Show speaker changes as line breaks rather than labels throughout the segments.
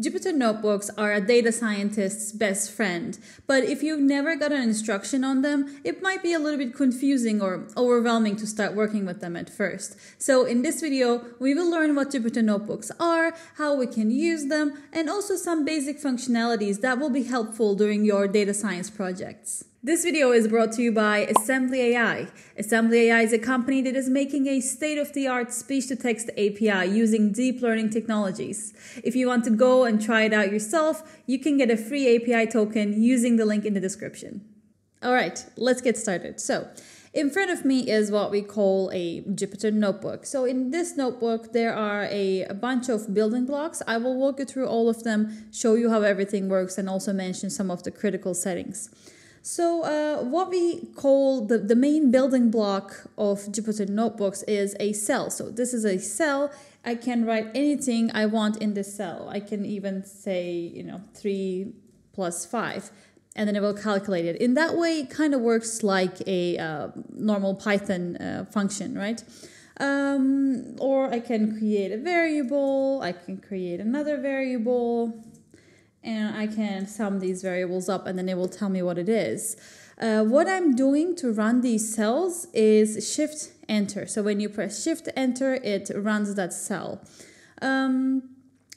Jupyter notebooks are a data scientist's best friend, but if you've never got an instruction on them, it might be a little bit confusing or overwhelming to start working with them at first. So in this video, we will learn what Jupyter notebooks are, how we can use them, and also some basic functionalities that will be helpful during your data science projects. This video is brought to you by Assembly AI. AssemblyAI is a company that is making a state of the art speech to text API using deep learning technologies. If you want to go and try it out yourself, you can get a free API token using the link in the description. All right, let's get started. So, in front of me is what we call a Jupyter notebook. So in this notebook, there are a, a, bunch of building blocks. I will walk you through all of them, show you how everything works, and also mention some of the critical settings. So uh, what we call the, the main building block of Jupyter Notebooks is a cell. So this is a cell. I can write anything I want in this cell. I can even say, you know, 3 plus 5 and then it will calculate it. In that way, it kind of works like a uh, normal Python uh, function, right? Um, or I can create a variable, I can create another variable, and I can sum these variables up and then it will tell me what it is. Uh, what I'm doing to run these cells is shift enter. So when you press shift enter, it runs that cell. Um,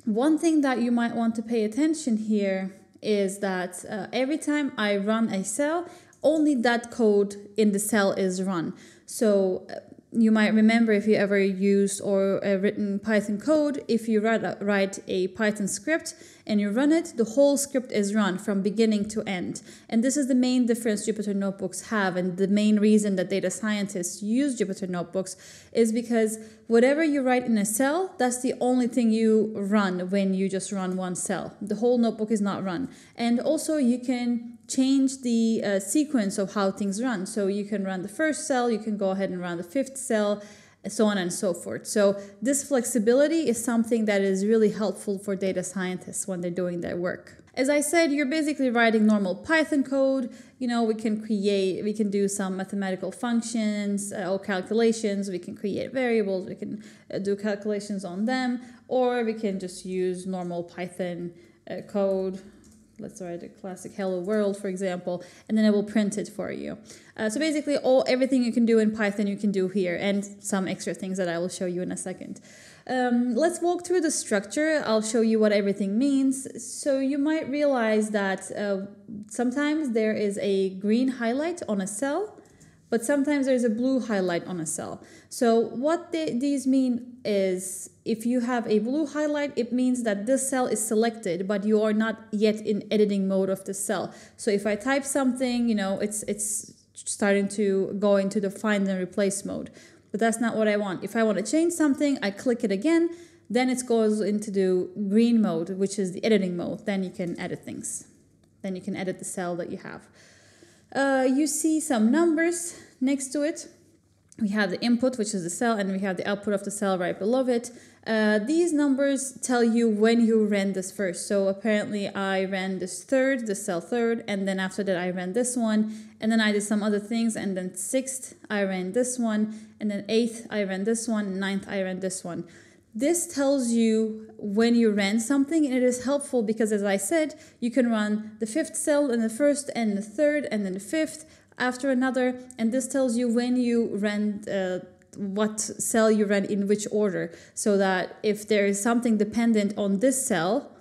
one thing that you might want to pay attention here is that uh, every time I run a cell, only that code in the cell is run. So uh, you might remember if you ever used or uh, written Python code, if you write a, write a Python script and you run it, the whole script is run from beginning to end. And this is the main difference Jupyter Notebooks have, and the main reason that data scientists use Jupyter Notebooks is because whatever you write in a cell, that's the only thing you run when you just run one cell. The whole notebook is not run. And also, you can change the uh, sequence of how things run. So you can run the first cell, you can go ahead and run the fifth cell, and so on and so forth. So this flexibility is something that is really helpful for data scientists when they're doing their work. As I said, you're basically writing normal Python code. You know, we can create, we can do some mathematical functions uh, or calculations. We can create variables. We can uh, do calculations on them, or we can just use normal Python uh, code let's write a classic hello world for example and then it will print it for you. Uh, so basically all everything you can do in python you can do here and some extra things that i will show you in a second. Um, let's walk through the structure. I'll show you what everything means. So you might realize that uh, sometimes there is a green highlight on a cell but sometimes there's a blue highlight on a cell. So what they, these mean is if you have a blue highlight, it means that this cell is selected, but you are not yet in editing mode of the cell. So if I type something, you know, it's it's starting to go into the find and replace mode. But that's not what I want. If I want to change something, I click it again, then it goes into the green mode, which is the editing mode. Then you can edit things. Then you can edit the cell that you have. Uh, you see some numbers next to it. We have the input, which is the cell, and we have the output of the cell right below it. Uh, these numbers tell you when you ran this first. So apparently I ran this third, the cell third, and then after that I ran this one, and then I did some other things, and then sixth I ran this one, and then eighth I ran this one, ninth I ran this one. This tells you when you ran something, and it is helpful because, as I said, you can run the fifth cell and the first and the third and then the fifth after another, and this tells you when you ran. Uh, what cell you ran in which order so that if there is something dependent on this cell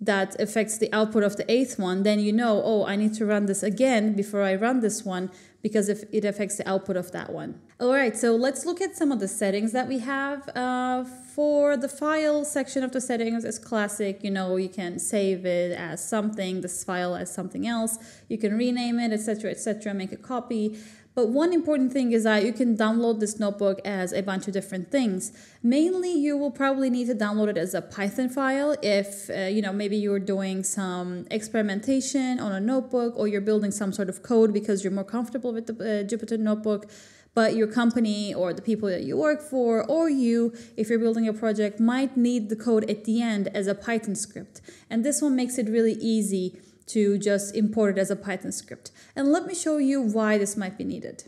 that affects the output of the eighth one, then you know, oh, I need to run this again before I run this one because if it affects the output of that one. All right, so let's look at some of the settings that we have. Uh, for the file section of the settings, it's classic, you know, you can save it as something, this file as something else, you can rename it, etc., etc., make a copy. But one important thing is that you can download this notebook as a bunch of different things. Mainly, you will probably need to download it as a Python file if, uh, you know, maybe you're doing some experimentation on a notebook or you're building some sort of code because you're more comfortable with the uh, Jupyter notebook. But your company or the people that you work for, or you, if you're building a project, might need the code at the end as a Python script. And this one makes it really easy to just import it as a Python script. And let me show you why this might be needed.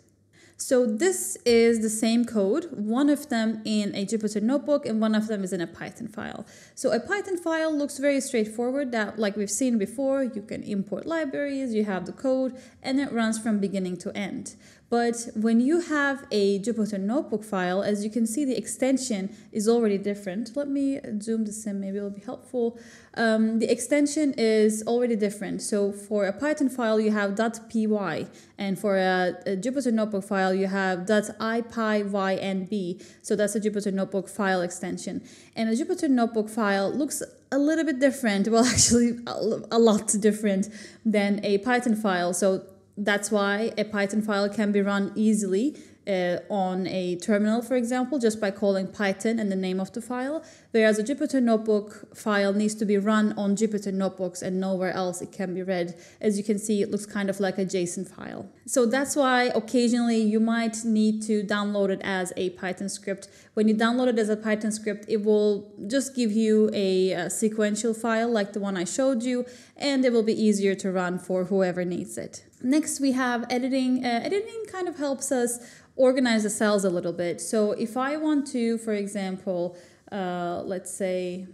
So this is the same code, one of them in a Jupyter notebook and one of them is in a Python file. So a Python file looks very straightforward that like we've seen before, you can import libraries, you have the code and it runs from beginning to end. But when you have a Jupyter Notebook file, as you can see, the extension is already different. Let me zoom this in, maybe it'll be helpful. Um, the extension is already different. So for a Python file, you have .py, and for a, a Jupyter Notebook file, you have .ipynb. So that's a Jupyter Notebook file extension. And a Jupyter Notebook file looks a little bit different, well, actually a lot different than a Python file. So that's why a Python file can be run easily uh, on a terminal, for example, just by calling Python and the name of the file, whereas a Jupyter Notebook file needs to be run on Jupyter Notebooks and nowhere else it can be read. As you can see, it looks kind of like a JSON file. So that's why occasionally you might need to download it as a Python script. When you download it as a Python script, it will just give you a, a sequential file like the one I showed you, and it will be easier to run for whoever needs it. Next, we have editing. Uh, editing kind of helps us organize the cells a little bit. So if I want to, for example, uh, let's say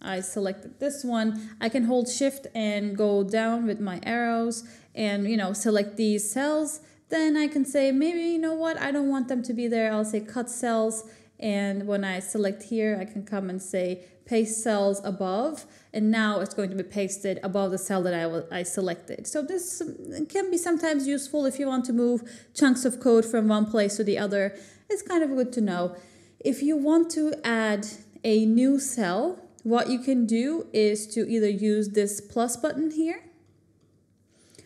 I selected this one, I can hold shift and go down with my arrows and, you know, select these cells. Then I can say, maybe, you know what, I don't want them to be there. I'll say cut cells. And when I select here, I can come and say paste cells above and now it's going to be pasted above the cell that I, I selected. So this can be sometimes useful if you want to move chunks of code from one place to the other. It's kind of good to know. If you want to add a new cell, what you can do is to either use this plus button here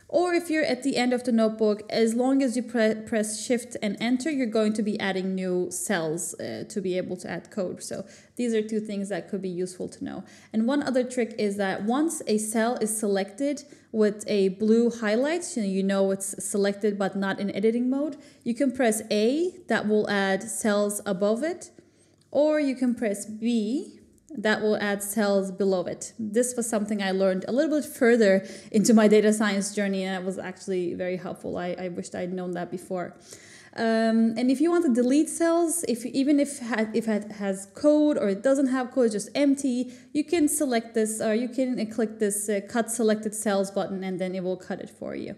or if you're at the end of the notebook, as long as you pre press shift and enter, you're going to be adding new cells uh, to be able to add code. So these are two things that could be useful to know. And one other trick is that once a cell is selected with a blue highlight, know, you know it's selected but not in editing mode, you can press A, that will add cells above it, or you can press B, that will add cells below it. This was something I learned a little bit further into my data science journey, and it was actually very helpful. I, I wished I'd known that before. Um, and if you want to delete cells, if even if if it has code or it doesn't have code, just empty, you can select this or you can click this uh, cut selected cells button, and then it will cut it for you.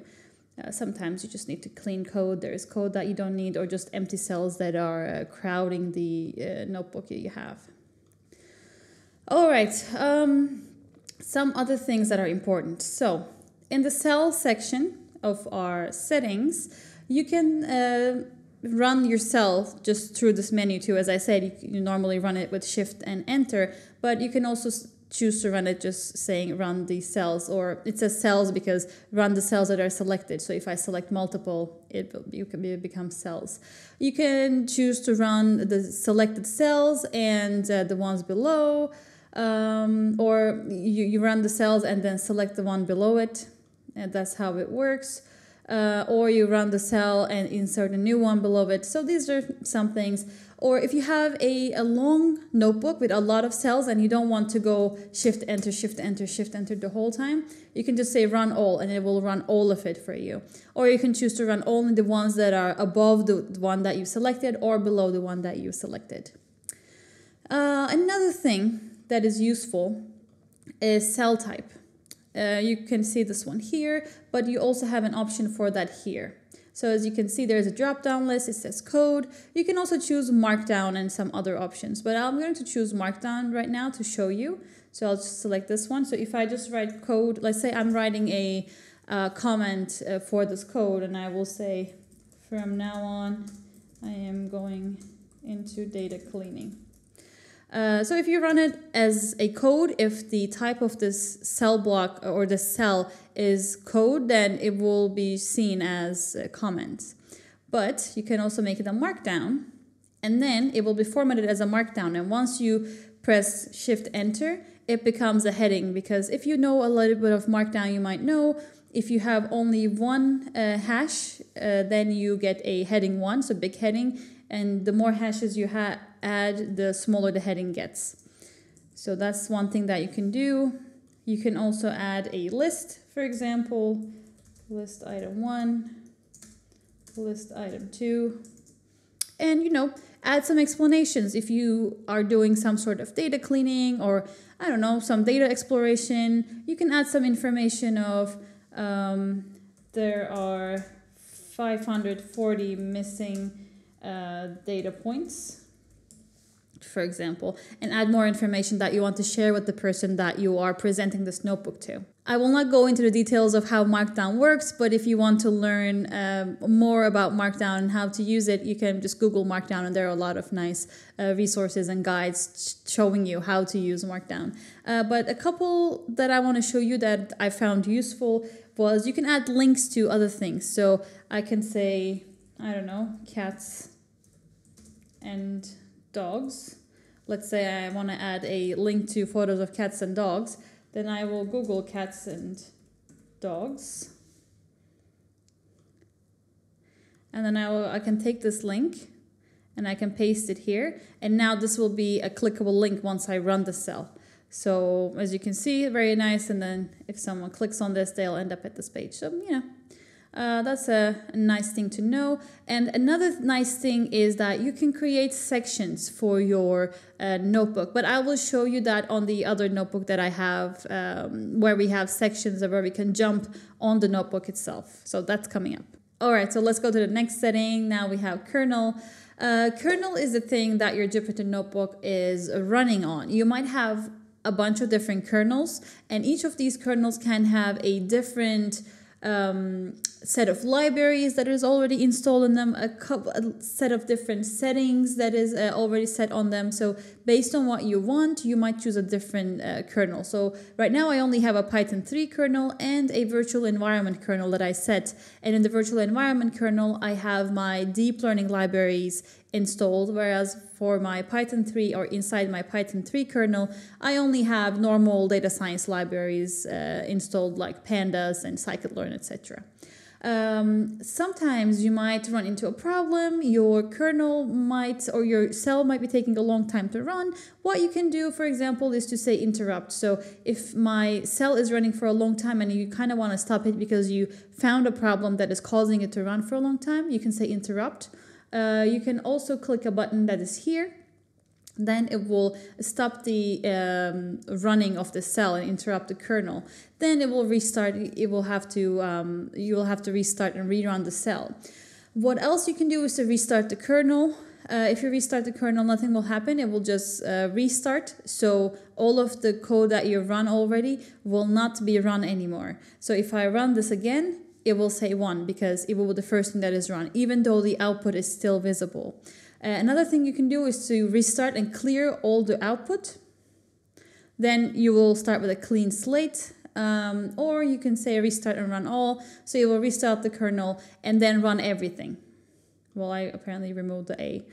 Uh, sometimes you just need to clean code. There is code that you don't need, or just empty cells that are uh, crowding the uh, notebook that you have. All right, um, some other things that are important. So, in the cell section of our settings, you can uh, run yourself just through this menu too. As I said, you, normally run it with shift and enter, but you can also choose to run it just saying run these cells or it says cells because run the cells that are selected so if I select multiple it will you can be, become cells you can choose to run the selected cells and uh, the ones below um, or you, you run the cells and then select the one below it and that's how it works. Uh, or you run the cell and insert a new one below it. So these are some things. Or if you have a, a long notebook with a lot of cells and you don't want to go shift enter shift enter shift enter the whole time you can just say run all and it will run all of it for you. Or you can choose to run only the ones that are above the one that you selected or below the one that you selected. Uh, another thing that is useful is cell type. Uh, you can see this one here, but you also have an option for that here. So as you can see, there's a drop-down list, it says code. You can also choose markdown and some other options, but I'm going to choose markdown right now to show you. So I'll just select this one. So if I just write code, let's say I'm writing a uh, comment uh, for this code and I will say from now on, I am going into data cleaning. Uh, so if you run it as a code, if the type of this cell block or the cell is code, then it will be seen as comments. But you can also make it a markdown, and then it will be formatted as a markdown. And once you press Shift Enter, it becomes a heading because if you know a little bit of markdown, you might know if you have only one uh, hash, uh, then you get a heading one, so big heading, and the more hashes you ha add, the smaller the heading gets. So that's one thing that you can do. You can also add a list, for example, list item one, list item two. And, you know, add some explanations if you are doing some sort of data cleaning or, I don't know, some data exploration. You can add some information of um, there are 540 missing uh, data points for example, and add more information that you want to share with the person that you are presenting this notebook to. I will not go into the details of how Markdown works, but if you want to learn um, more about Markdown and how to use it, you can just Google Markdown, and there are a lot of nice uh, resources and guides showing you how to use Markdown. Uh, but a couple that I want to show you that I found useful was you can add links to other things. So I can say, I don't know, cats and dogs, let's say I want to add a link to photos of cats and dogs, then I will Google cats and dogs. And then I, will, I can take this link and I can paste it here. And now this will be a clickable link once I run the cell. So as you can see, very nice. And then if someone clicks on this, they'll end up at this page. So, you know, uh, that's a, nice thing to know. And another nice thing is that you can create sections for your uh, notebook. But I will show you that on the other notebook that I have, um, where we have sections of where we can jump on the notebook itself. So that's coming up. All right, so let's go to the next setting. Now we have kernel. Uh, kernel is the thing that your Jupyter notebook is running on. You might have a bunch of different kernels, and each of these kernels can have a different um, set of libraries that is already installed in them, a, couple, a set of different settings that is uh, already set on them. So based on what you want, you might choose a different uh, kernel. So right now I only have a Python 3 kernel and a virtual environment kernel that I set. And in the virtual environment kernel, I have my deep learning libraries installed, whereas for my Python 3 or inside my Python 3 kernel, I only have normal data science libraries uh, installed like pandas and scikit-learn, etc. Um, sometimes you might run into a problem, your kernel might or your cell might be taking a long time to run. What you can do, for example, is to say interrupt. So if my cell is running for a long time and you kind of want to stop it because you found a problem that is causing it to run for a long time, you can say interrupt. Uh, you can also click a button that is here then it will stop the um, running of the cell and interrupt the kernel. Then it will restart. It will have to um, you will have to restart and rerun the cell. What else you can do is to restart the kernel. Uh, if you restart the kernel, nothing will happen. It will just uh, restart. So all of the code that you run already will not be run anymore. So if I run this again, it will say one because it will be the first thing that is run, even though the output is still visible. Uh, another thing you can do is to restart and clear all the output. Then you will start with a clean slate. Um, or you can say restart and run all. So you will restart the kernel and then run everything. Well, I apparently removed the A.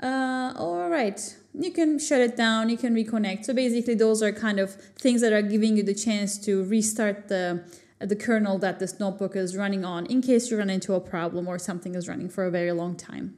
Uh, all right, you can shut it down, you can reconnect. So basically, those are kind of things that are giving you the chance to restart the the kernel that this notebook is running on in case you run into a problem or something is running for a very long time.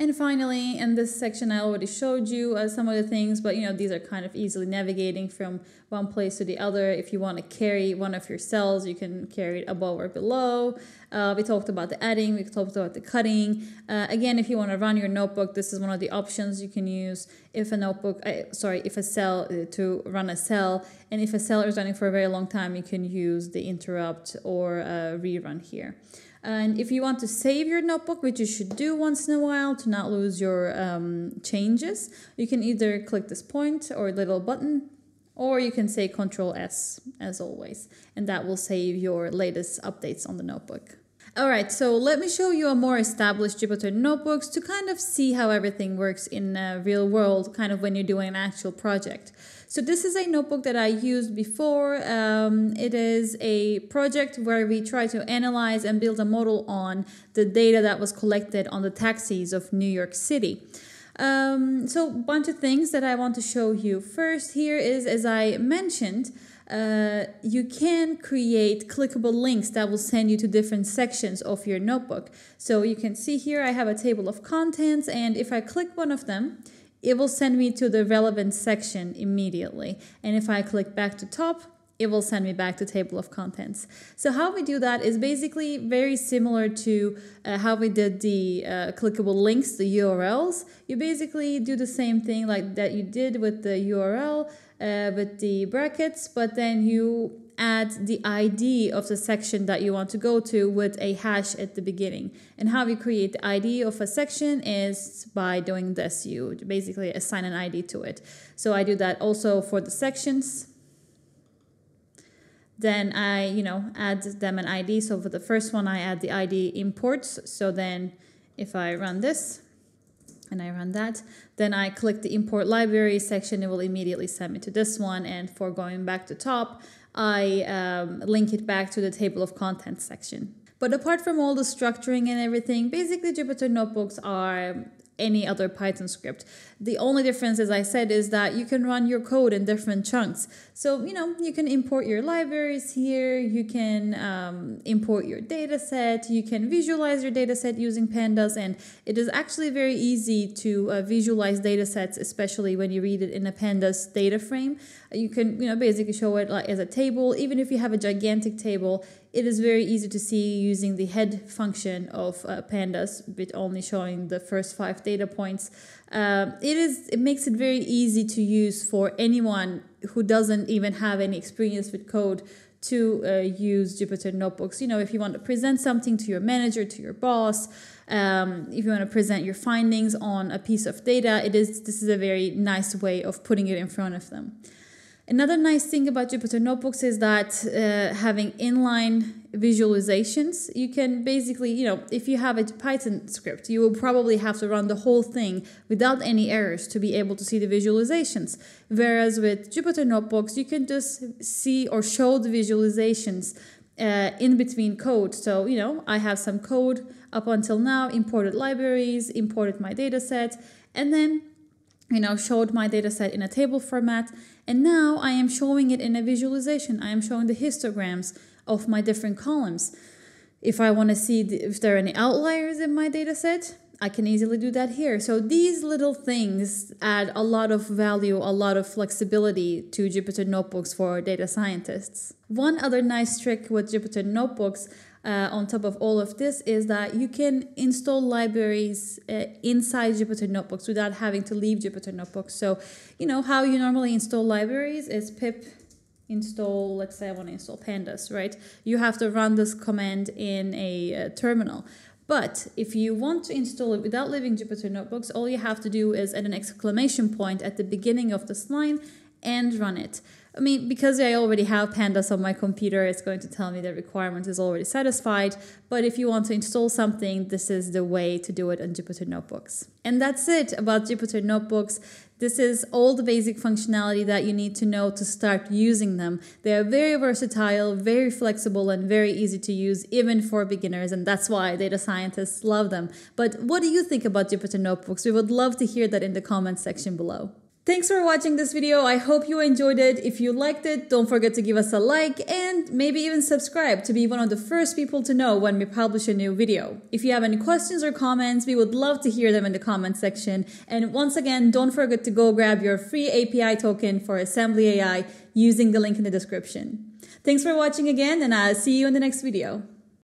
And finally, in this section, I already showed you uh, some of the things, but you know, these are kind of easily navigating from one place to the other. If you want to carry one of your cells, you can carry it above or below. Uh, we talked about the adding, we talked about the cutting. Uh, again, if you want to run your notebook, this is one of the options you can use. If a notebook, uh, sorry, if a cell uh, to run a cell, and if a cell is running for a very long time, you can use the interrupt or uh, rerun here. And if you want to save your notebook, which you should do once in a while to not lose your um, changes, you can either click this point or little button, or you can say Control S as always, and that will save your latest updates on the notebook. Alright, so let me show you a more established Jupyter notebooks to kind of see how everything works in a real world, kind of when you're doing an actual project. So this is a notebook that I used before. Um, it is a project where we try to analyze and build a model on the data that was collected on the taxis of New York City. Um, so a bunch of things that I want to show you. First here is, as I mentioned, uh, you can create clickable links that will send you to different sections of your notebook. So you can see here I have a table of contents and if I click one of them, it will send me to the relevant section immediately. And if I click back to top, it will send me back to table of contents. So how we do that is basically very similar to uh, how we did the uh, clickable links, the URLs. You basically do the same thing like that you did with the URL, uh, with the brackets, but then you add the ID of the section that you want to go to with a hash at the beginning. And how you create the ID of a section is by doing this. You basically assign an ID to it. So I do that also for the sections then I, you know, add them an ID. So for the first one, I add the ID imports. So then if I run this and I run that, then I click the import library section, it will immediately send me to this one. And for going back to top, I um, link it back to the table of contents section. But apart from all the structuring and everything, basically Jupyter Notebooks are any other Python script. The only difference, as I said, is that you can run your code in different chunks. So, you know, you can import your libraries here, you can um, import your data set, you can visualize your data set using pandas, and it is actually very easy to uh, visualize data sets, especially when you read it in a pandas data frame. You can, you know, basically show it like as a table. Even if you have a gigantic table, it is very easy to see using the head function of uh, pandas with only showing the first five data points um, it is it makes it very easy to use for anyone who doesn't even have any experience with code to uh, use Jupyter notebooks. You know, if you want to present something to your manager, to your boss, um, if you want to present your findings on a piece of data, it is this is a very nice way of putting it in front of them. Another nice thing about Jupyter Notebooks is that uh, having inline visualizations, you can basically, you know, if you have a Python script, you will probably have to run the whole thing without any errors to be able to see the visualizations. Whereas with Jupyter Notebooks, you can just see or show the visualizations uh, in between code. So, you know, I have some code up until now, imported libraries, imported my data set, and then you know, showed my data set in a table format. And now I am showing it in a visualization. I am showing the histograms of my different columns. If I want to see if there are any outliers in my data set, I can easily do that here. So these little things add a lot of value, a lot of flexibility to Jupyter Notebooks for data scientists. One other nice trick with Jupyter Notebooks uh, on top of all of this is that you can install libraries uh, inside Jupyter Notebooks without having to leave Jupyter Notebooks. So, you know, how you normally install libraries is pip install, let's say I want to install pandas, right? You have to run this command in a uh, terminal. But if you want to install it without leaving Jupyter Notebooks, all you have to do is add an exclamation point at the beginning of this line and run it. I mean, because I already have pandas on my computer, it's going to tell me the requirement is already satisfied. But if you want to install something, this is the way to do it on Jupyter Notebooks. And that's it about Jupyter Notebooks. This is all the basic functionality that you need to know to start using them. They are very versatile, very flexible, and very easy to use, even for beginners, and that's why data scientists love them. But what do you think about Jupyter Notebooks? We would love to hear that in the comments section below. Thanks for watching this video. I hope you enjoyed it. If you liked it, don't forget to give us a like and maybe even subscribe to be one of the first people to know when we publish a new video. If you have any questions or comments, we would love to hear them in the comment section. And once again, don't forget to go grab your free API token for AssemblyAI using the link in the description. Thanks for watching again and I'll see you in the next video.